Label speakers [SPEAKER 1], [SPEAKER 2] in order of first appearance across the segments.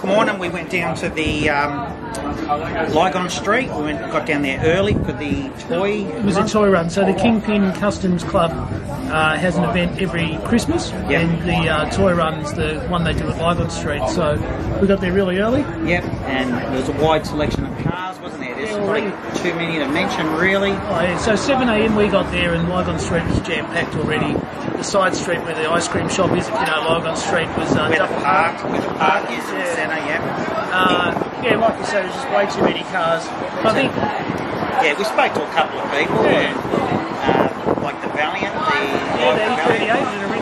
[SPEAKER 1] this morning we went down to the um, Lygon Street. We went, got down there early for the toy.
[SPEAKER 2] It was a toy run. So the Kingpin Kuztoms Club uh, has an event every Christmas,
[SPEAKER 1] Yep.
[SPEAKER 2] and the uh, toy run's the one they do at Lygon Street. So we got there really early.
[SPEAKER 1] Yep, and there was a wide selection of cars, wasn't there? There's
[SPEAKER 2] Yeah,
[SPEAKER 1] probably too many to mention, really.
[SPEAKER 2] Oh, yeah. So 7 a.m. we got there, and Lygon Street was jam packed already. The side street where the ice cream shop is, if you know Lygon Street, was uh,
[SPEAKER 1] Where the park, where the park is
[SPEAKER 2] Yeah.
[SPEAKER 1] centre, yep.
[SPEAKER 2] Uh, yeah, like you said, there's just way too many cars. I think
[SPEAKER 1] Yeah, we spoke to a couple of people,
[SPEAKER 2] Yeah.
[SPEAKER 1] uh, like the Valiant, the,
[SPEAKER 2] Yeah, the E38,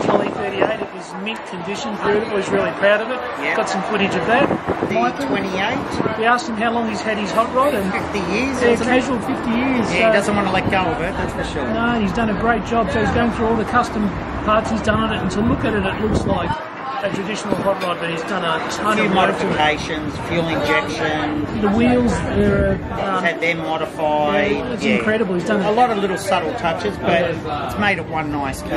[SPEAKER 2] an original E38. It was mint condition, beautiful. He's really proud of it.
[SPEAKER 1] Yeah.
[SPEAKER 2] Got some footage of that.
[SPEAKER 1] the
[SPEAKER 2] Michael,
[SPEAKER 1] 28,
[SPEAKER 2] we asked him how long he's had his hot rod, and
[SPEAKER 1] 50 years,
[SPEAKER 2] yeah,
[SPEAKER 1] it?
[SPEAKER 2] casual 50 years.
[SPEAKER 1] Yeah, he doesn't want to let go of it, that's for sure.
[SPEAKER 2] No, he's done a great job. So he's going through all the custom parts he's done on it, and to look at it, it looks like a traditional hot rod, but he's done a
[SPEAKER 1] A
[SPEAKER 2] ton of
[SPEAKER 1] modifications, fuel injection,
[SPEAKER 2] The wheels, they're um,
[SPEAKER 1] had them modified.
[SPEAKER 2] Yeah, it's incredible. He's done
[SPEAKER 1] a
[SPEAKER 2] it.
[SPEAKER 1] lot of little subtle touches, but it's made it one nice car.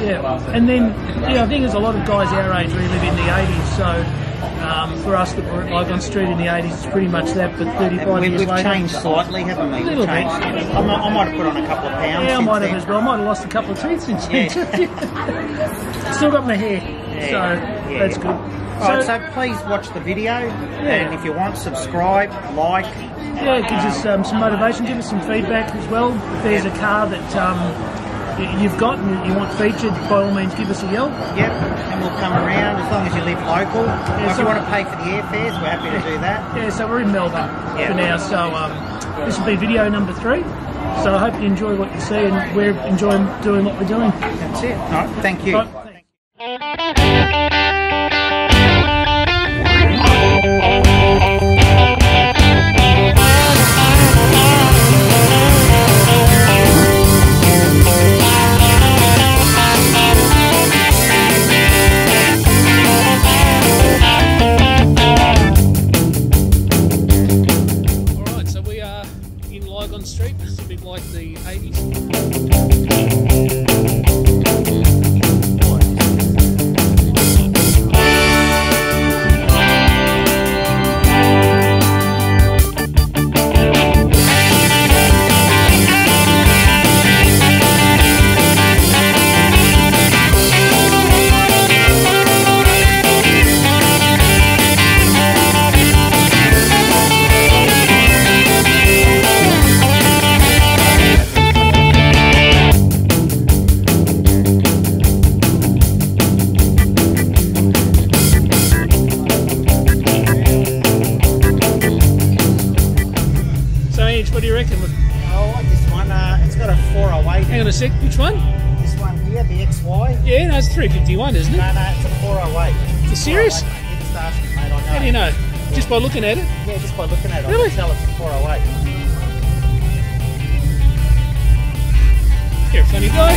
[SPEAKER 2] Yeah, and then yeah, I think there's a lot of guys our age relive in the 80s. So um, for us that were at Lygon Street in the 80s, it's pretty much that. But 35
[SPEAKER 1] And we,
[SPEAKER 2] years
[SPEAKER 1] we've
[SPEAKER 2] later,
[SPEAKER 1] changed slightly, haven't we?
[SPEAKER 2] A little
[SPEAKER 1] We've. I might, I might have put on a couple of pounds.
[SPEAKER 2] Yeah, I might have
[SPEAKER 1] then.
[SPEAKER 2] as well. I might have lost a couple of teeth since then. Still got my hair, so
[SPEAKER 1] Yeah.
[SPEAKER 2] that's good.
[SPEAKER 1] Alright, so please watch the video, and if you want, subscribe, like.
[SPEAKER 2] Yeah, it gives us um, some motivation, give us some feedback as well. If there's a car that um, you've got and you want featured, by all means give us a yell.
[SPEAKER 1] Yep, and we'll come around as long as you live local. if
[SPEAKER 2] so-
[SPEAKER 1] you want to pay for the airfares, we're happy to do that.
[SPEAKER 2] Yeah, so we're in Melbourne
[SPEAKER 1] Yeah.
[SPEAKER 2] for now, so um, this will be video number three. So I hope you enjoy what you see and we're enjoying doing what we're doing.
[SPEAKER 1] That's it. All right, thank you.
[SPEAKER 2] Lygon Street. It's a bit like the 80s. 351, isn't it?
[SPEAKER 1] No, no, it's a 408.
[SPEAKER 2] You serious?
[SPEAKER 1] 408, mate. It's know.
[SPEAKER 2] How do you know? Just by looking at it?
[SPEAKER 1] Yeah, just by looking at it,
[SPEAKER 2] Really?
[SPEAKER 1] I can tell it's a 408.
[SPEAKER 2] You're a funny guy.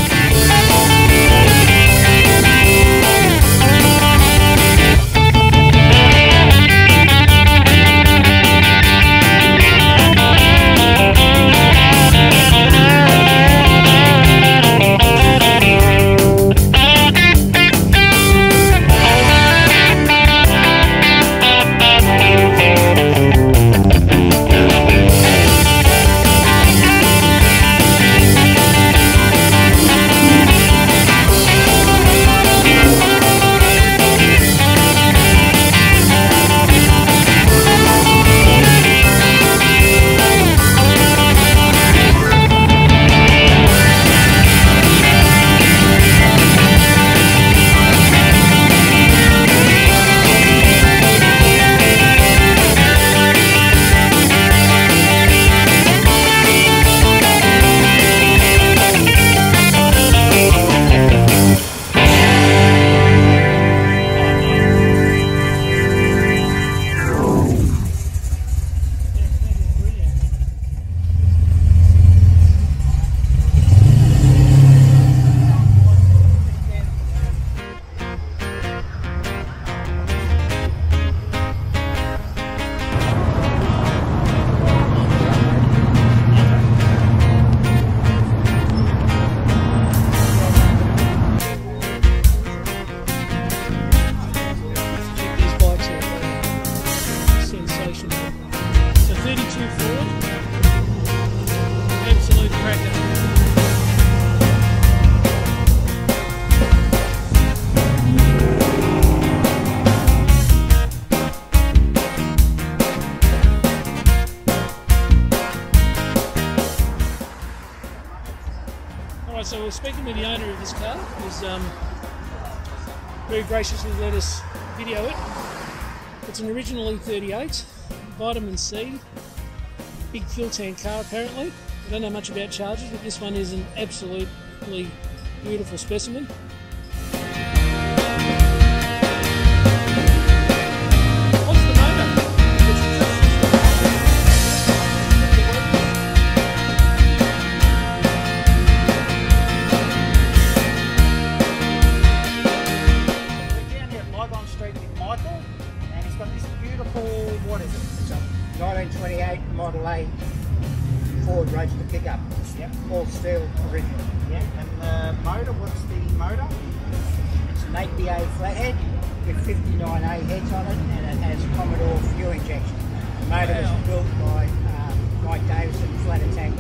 [SPEAKER 2] Alright, so we we're speaking with the owner of this car, who's um, very graciously let us video it. It's an original E38, vitamin C, big fuel tank car apparently. I don't know much about chargers, but this one is an absolutely beautiful specimen.
[SPEAKER 3] flathead with 59A heads on it and it has Commodore fuel injection. The motor
[SPEAKER 2] wow.
[SPEAKER 3] was built by um, Mike Davison Flat Attack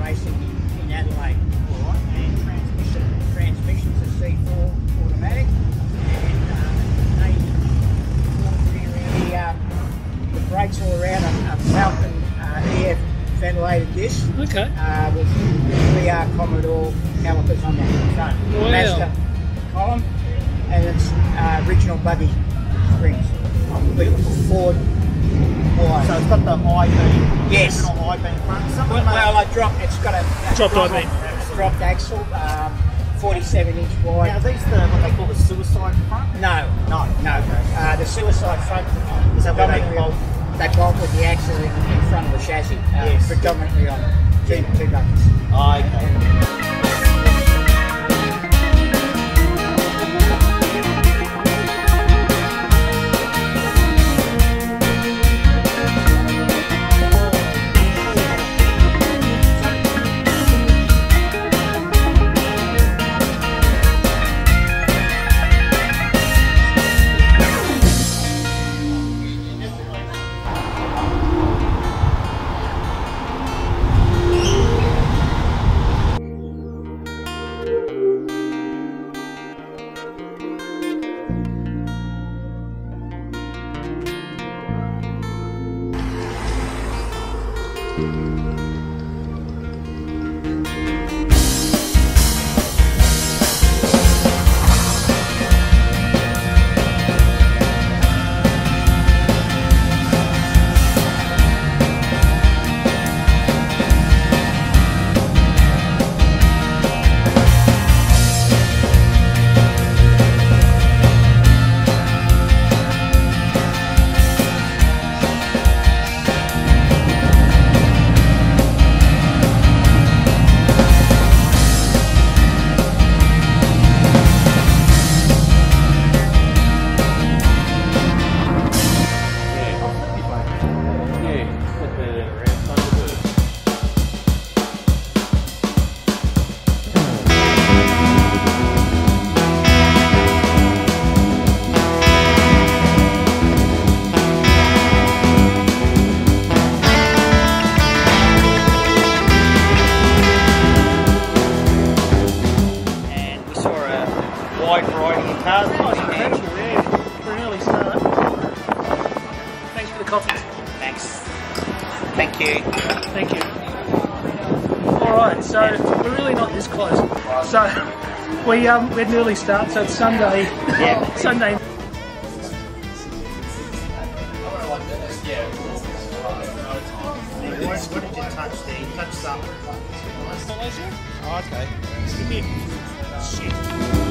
[SPEAKER 3] Racing in, in Adelaide.
[SPEAKER 1] Right. And transmission,
[SPEAKER 3] transmission's a C4 automatic and um, they, the, um, the brakes all around a, a Falcon uh, EF ventilated disc.
[SPEAKER 2] Okay.
[SPEAKER 3] Uh, with VR Commodore calipers on the front.
[SPEAKER 2] Wow.
[SPEAKER 3] Master column and it's uh, original buggy springs with Ford
[SPEAKER 1] So it's got the I beam.
[SPEAKER 3] Yes.
[SPEAKER 1] original I beam front. Some
[SPEAKER 3] Well, well, I dropped. It's got a, a
[SPEAKER 2] Dropped
[SPEAKER 3] drop-
[SPEAKER 2] I beam.
[SPEAKER 3] dropped axle, um, 47 inch
[SPEAKER 1] now
[SPEAKER 3] wide.
[SPEAKER 1] are these the what they call the suicide front?
[SPEAKER 3] No,
[SPEAKER 1] No.
[SPEAKER 3] no. Uh, the suicide front
[SPEAKER 1] Is that where they
[SPEAKER 3] predominantly
[SPEAKER 1] bolt?
[SPEAKER 3] on- They bolt with the axle in, in front of the chassis, uh,
[SPEAKER 1] Yes.
[SPEAKER 3] predominantly on two, two
[SPEAKER 1] wide variety of cars.
[SPEAKER 2] That was incredible, yeah. For an early start. Thanks for the coffee.
[SPEAKER 1] Thanks. Thank you.
[SPEAKER 2] Thank you. Alright, so we're really not this close. So we um we had an early start, so it's Sunday.
[SPEAKER 1] Yeah.
[SPEAKER 2] Sunday.
[SPEAKER 1] What, what did you touch there? You touched some. Oh, okay.
[SPEAKER 2] Shit.